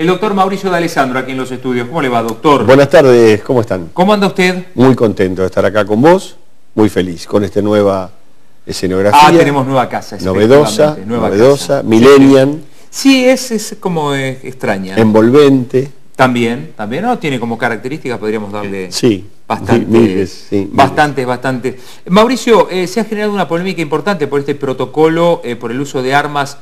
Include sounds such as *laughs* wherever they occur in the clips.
El doctor Mauricio de Alessandro aquí en los estudios. ¿Cómo le va, doctor? Buenas tardes, ¿cómo están? ¿Cómo anda usted? Muy contento de estar acá con vos, muy feliz con esta nueva escenografía. Ah, tenemos nueva casa. Novedosa, novedosa, millennial. Sí, es, es como eh, extraña. Envolvente. También, también, ¿no? Tiene como características, podríamos darle... Sí. Bastantes, bastantes, bastante. Mauricio, eh, se ha generado una polémica importante por este protocolo, eh, por el uso de armas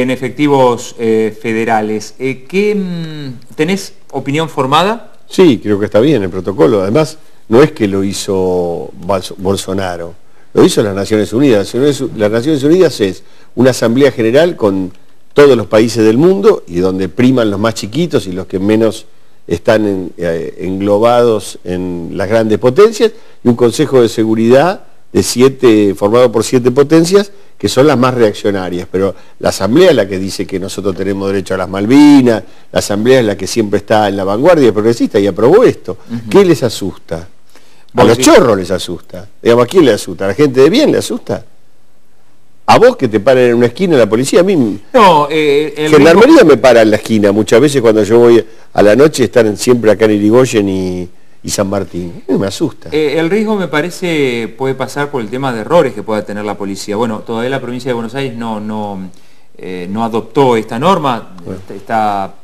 en efectivos federales. ¿qué, mm, ¿Tenés opinión formada? Sí, creo que está bien el protocolo. Además, no es que lo hizo Bolsonaro, lo hizo las Naciones Unidas. Las Naciones Unidas es una asamblea general con todos los países del mundo y donde priman los más chiquitos y los que menos están eh, englobados en las grandes potencias, y un Consejo de Seguridad de siete, formado por siete potencias, que son las más reaccionarias. Pero la Asamblea es la que dice que nosotros tenemos derecho a las Malvinas, la Asamblea es la que siempre está en la vanguardia progresista y aprobó esto. ¿Qué les asusta? A los chorros les asusta. Digamos, ¿a quién le asusta? ¿A la gente de bien le asusta? A vos que te paran en una esquina la policía, a mí... No, eh, el Gendarmería me para en la esquina. Muchas veces cuando yo voy a la noche están siempre acá en Irigoyen y, San Martín. me asusta. Eh, el riesgo me parece puede pasar por el tema de errores que pueda tener la policía. Bueno, todavía la provincia de Buenos Aires no, no, eh, no adoptó esta norma. Está,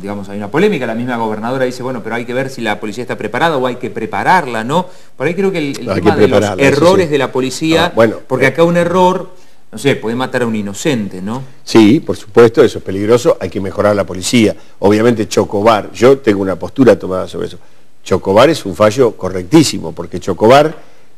digamos, hay una polémica. La misma gobernadora dice, bueno, pero hay que ver si la policía está preparada o hay que prepararla, ¿no? Por ahí creo que el, tema de los errores de la policía, ah, bueno, porque acá un error no sé, puede matar a un inocente, ¿no? Sí, por supuesto, eso es peligroso, hay que mejorar la policía. Obviamente Chocobar, yo tengo una postura tomada sobre eso. Chocobar es un fallo correctísimo, porque Chocobar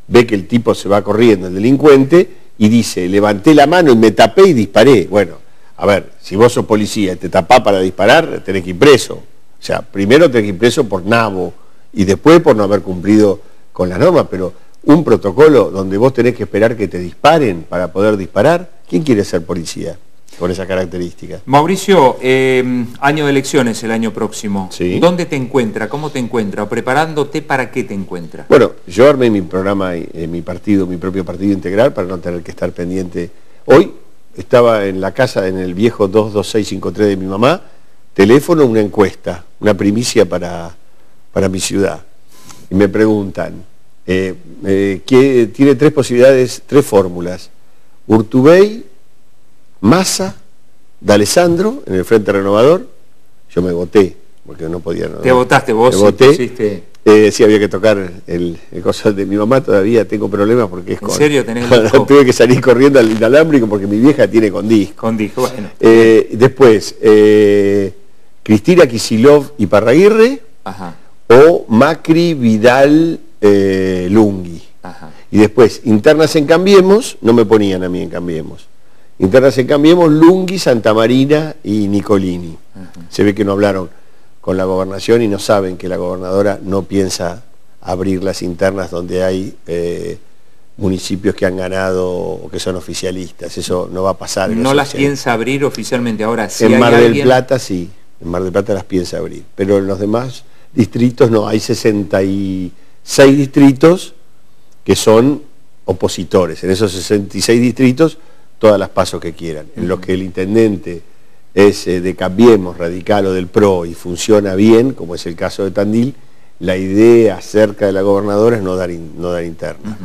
ve que el tipo se va corriendo, el delincuente, y dice, levanté la mano y me tapé y disparé. Bueno, a ver, si vos sos policía y te tapás para disparar, tenés que ir preso. O sea, primero tenés que ir preso por nabo y después por no haber cumplido con la norma, pero un protocolo donde vos tenés que esperar que te disparen para poder disparar, ¿quién quiere ser policía con esa característica? Mauricio, eh, año de elecciones el año próximo. ¿Dónde te encuentra? ¿Cómo te encuentra? ¿Preparándote para qué te encuentra? Bueno, yo armé mi programa, eh, mi partido, mi propio partido integral para no tener que estar pendiente. Hoy estaba en la casa, en el viejo 22653 de mi mamá, teléfono, una encuesta, una primicia para, para mi ciudad. Y me preguntan, eh, eh, que tiene tres posibilidades, tres fórmulas. Urtubey, Massa, D'Alessandro en el Frente Renovador. Yo me voté, porque no podía... Te votaste vos. Me voté. Eh, sí, había que tocar el, el de mi mamá, todavía tengo problemas porque es con... ¿En serio tenés *laughs* Tuve que salir corriendo al inalámbrico porque mi vieja tiene con disco. Con disco, bueno. después, Cristina Kisilov y Parraguirre. O Macri, Vidal, eh, Lungui. Y después, internas en Cambiemos, no me ponían a mí en Cambiemos. Internas en Cambiemos, Lungui, Santa Marina y Nicolini. Se ve que no hablaron con la gobernación y no saben que la gobernadora no piensa abrir las internas donde hay eh, municipios que han ganado o que son oficialistas. Eso no va a pasar. No las piensa abrir oficialmente ahora. sí en Mar del Plata sí, en Mar del Plata las piensa abrir, pero en los demás distritos no, hay 60 y seis distritos que son opositores. En esos 66 distritos, todas las pasos que quieran. En los que el intendente es eh, de Cambiemos, radical o del PRO y funciona bien, como es el caso de Tandil, la idea acerca de la gobernadora es no dar, no dar interna.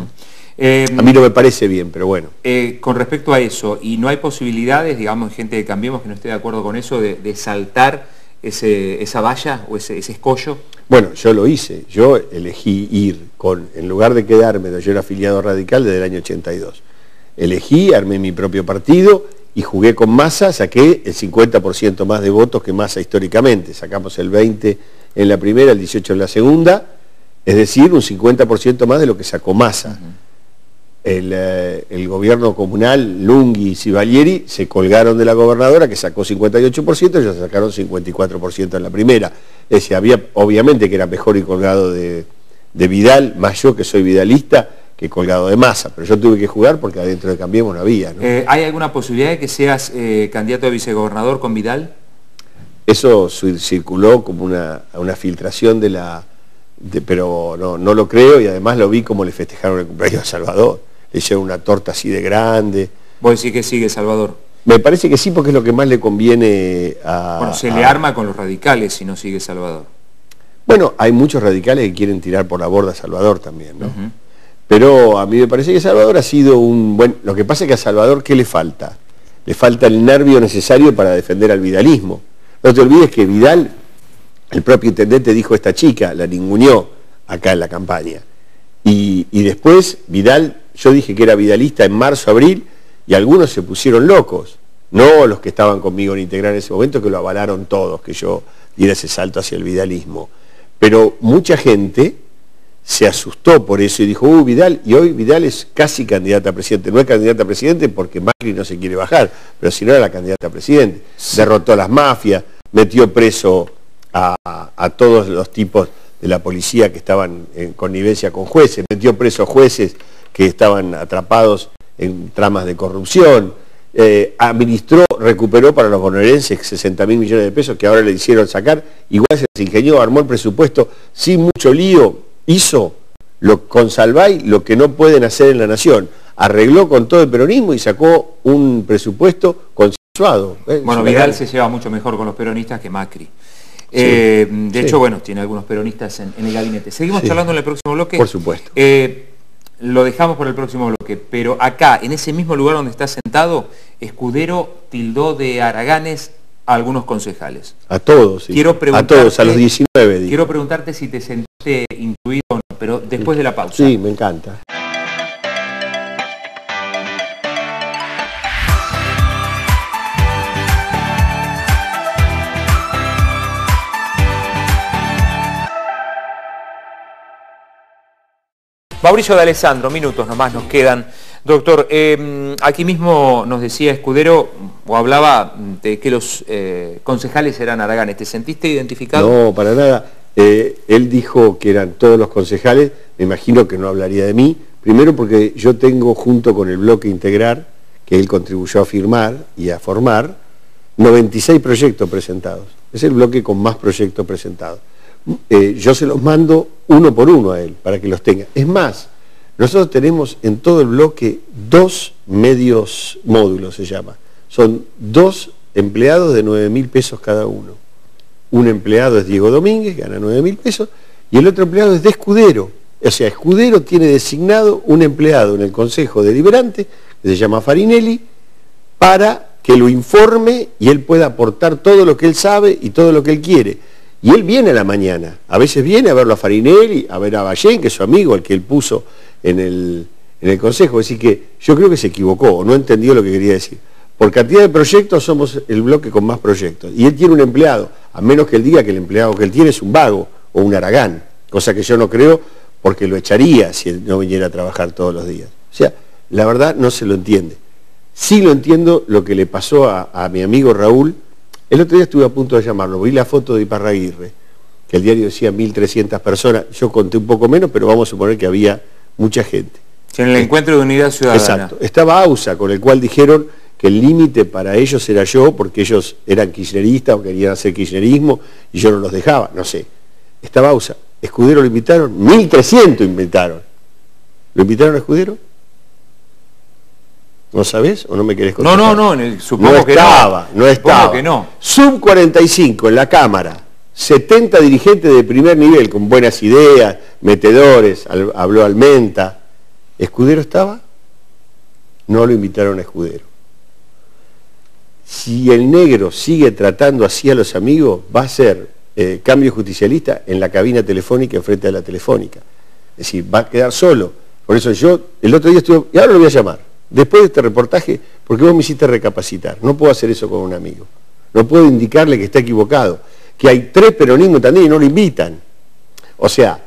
Eh, a mí no me parece bien, pero bueno. Eh, con respecto a eso, ¿y no hay posibilidades, digamos, gente de Cambiemos que no esté de acuerdo con eso, de, saltar esa valla o ese escollo? Bueno, yo lo hice, yo elegí ir con, en lugar de quedarme, yo era afiliado radical desde el año 82. Elegí, armé mi propio partido y jugué con Massa, saqué el 50% más de votos que Massa históricamente. Sacamos el 20 en la primera, el 18 en la segunda, es decir, un 50% más de lo que sacó Massa. Eh, el, gobierno comunal, Lungui y Civalieri, se colgaron de la gobernadora que sacó 58%, ellos sacaron 54% en la primera. Es decir, había, obviamente que era mejor ir colgado de, Vidal, más yo que soy vidalista, que colgado de masa, pero yo tuve que jugar porque adentro de Cambiemos no había. Eh, ¿Hay alguna posibilidad de que seas eh, candidato a vicegobernador con Vidal? Eso circuló como una, una filtración de la... pero no, no lo creo y además lo vi como le festejaron el cumpleaños a Salvador le hicieron una torta así de grande. ¿Vos decís que sigue Salvador? Me parece que sí, porque es lo que más le conviene a... Bueno, se le arma con los radicales si no sigue Salvador. Bueno, hay muchos radicales que quieren tirar por la borda a Salvador también, ¿no? Pero a mí me parece que Salvador ha sido un buen... Lo que pasa es que a Salvador, ¿qué le falta? Le falta el nervio necesario para defender al vidalismo. No te olvides que Vidal, el propio intendente dijo esta chica, la ninguneó acá en la campaña. Y, y después Vidal, yo dije que era vidalista en marzo, abril, y algunos se pusieron locos. No los que estaban conmigo en Integrar en ese momento, que lo avalaron todos, que yo diera ese salto hacia el vidalismo. Pero mucha gente se asustó por eso y dijo, uh, Vidal, y hoy Vidal es casi candidata a presidente. No es candidata a presidente porque Macri no se quiere bajar, pero si no era la candidata a presidente. Derrotó a las mafias, metió preso a, todos los tipos de la policía que estaban en connivencia con jueces, metió preso a jueces que estaban atrapados en tramas de corrupción, eh, administró, recuperó para los bonaerenses 60 mil millones de pesos que ahora le hicieron sacar, igual se ingenió, armó el presupuesto sin mucho lío, hizo lo, con Salvay lo que no pueden hacer en la nación. Arregló con todo el peronismo y sacó un presupuesto consensuado. ¿eh? Bueno, Vidal se lleva mucho mejor con los peronistas que Macri. Eh, de hecho, bueno, tiene algunos peronistas en, el gabinete. Seguimos charlando en el próximo bloque. Por supuesto. Eh, lo dejamos por el próximo bloque, pero acá, en ese mismo lugar donde está sentado, Escudero tildó de Araganes a algunos concejales. A todos, quiero a todos, a los 19. Quiero preguntarte si te sentiste incluido o no, pero después de la pausa. Sí, me encanta. Mauricio de Alessandro, minutos nomás nos quedan. Doctor, em, aquí mismo nos decía Escudero, o hablaba de que los eh, concejales eran araganes. ¿Te sentiste identificado? No, para nada. Eh, él dijo que eran todos los concejales, me imagino que no hablaría de mí, primero porque yo tengo junto con el bloque integrar, que él contribuyó a firmar y a formar, 96 proyectos presentados. Es el bloque con más proyectos presentados. Eh, yo se los mando uno por uno a él para que los tenga. Es más, nosotros tenemos en todo el bloque dos medios módulos, se llama. Son dos empleados de 9 mil pesos cada uno. Un empleado es Diego Domínguez, gana 9 mil pesos, y el otro empleado es de Escudero. O sea, Escudero tiene designado un empleado en el Consejo Deliberante, que se llama Farinelli, para que lo informe y él pueda aportar todo lo que él sabe y todo lo que él quiere. Y él viene a la mañana, a veces viene a verlo a Farinelli, a ver a Ballén, que es su amigo, el que él puso en el, en el Consejo. Así que yo creo que se equivocó, o no entendió lo que quería decir. Por cantidad de proyectos somos el bloque con más proyectos. Y él tiene un empleado, a menos que él diga que el empleado que él tiene es un vago o un aragán, cosa que yo no creo porque lo echaría si él no viniera a trabajar todos los días. O sea, la verdad no se lo entiende. Sí lo entiendo lo que le pasó a, a mi amigo Raúl, el otro día estuve a punto de llamarlo, vi la foto de Iparraguirre, que el diario decía 1.300 personas, yo conté un poco menos, pero vamos a suponer que había mucha gente. En el encuentro de unidad ciudadana. Exacto. Estaba AUSA, con el cual dijeron que el límite para ellos era yo, porque ellos eran kirchneristas o querían hacer kirchnerismo, y yo no los dejaba, no sé. Estaba AUSA. Escudero lo invitaron, 1.300 invitaron. ¿Lo invitaron a Escudero? ¿No sabés o no me querés contar? No, no, no, supongo no que estaba, no. estaba. que no. Sub 45 en la Cámara, 70 dirigentes de primer nivel con buenas ideas, metedores, habló Almenta. ¿Escudero estaba? No lo invitaron a Escudero. Si el negro sigue tratando así a los amigos, va a ser eh, cambio justicialista en la cabina telefónica enfrente de la telefónica. Es decir, va a quedar solo. Por eso yo, el otro día estuve, y ahora lo voy a llamar después de este reportaje, porque vos me hiciste recapacitar. No puedo hacer eso con un amigo. No puedo indicarle que está equivocado. Que hay tres peronismos también y no lo invitan. O sea,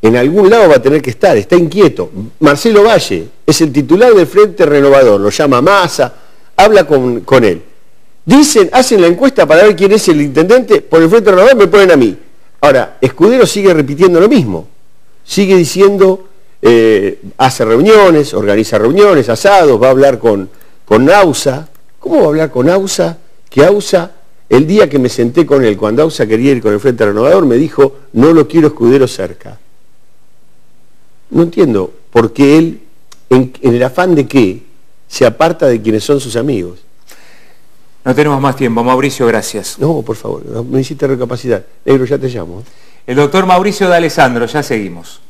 en algún lado va a tener que estar, está inquieto. Marcelo Valle es el titular del Frente Renovador, lo llama Massa, habla con, con él. Dicen, hacen la encuesta para ver quién es el intendente, por el Frente Renovador me ponen a mí. Ahora, Escudero sigue repitiendo lo mismo. Sigue diciendo eh, hace reuniones, organiza reuniones, asados, va a hablar con, con AUSA. ¿Cómo va a hablar con AUSA? Que AUSA, el día que me senté con él, cuando AUSA quería ir con el Frente Renovador, me dijo, no lo quiero escudero cerca. No entiendo por qué él, en, el afán de qué, se aparta de quienes son sus amigos. No tenemos más tiempo, Mauricio, gracias. No, por favor, me hiciste recapacitar. Negro, ya te llamo. El doctor Mauricio de Alessandro, ya seguimos.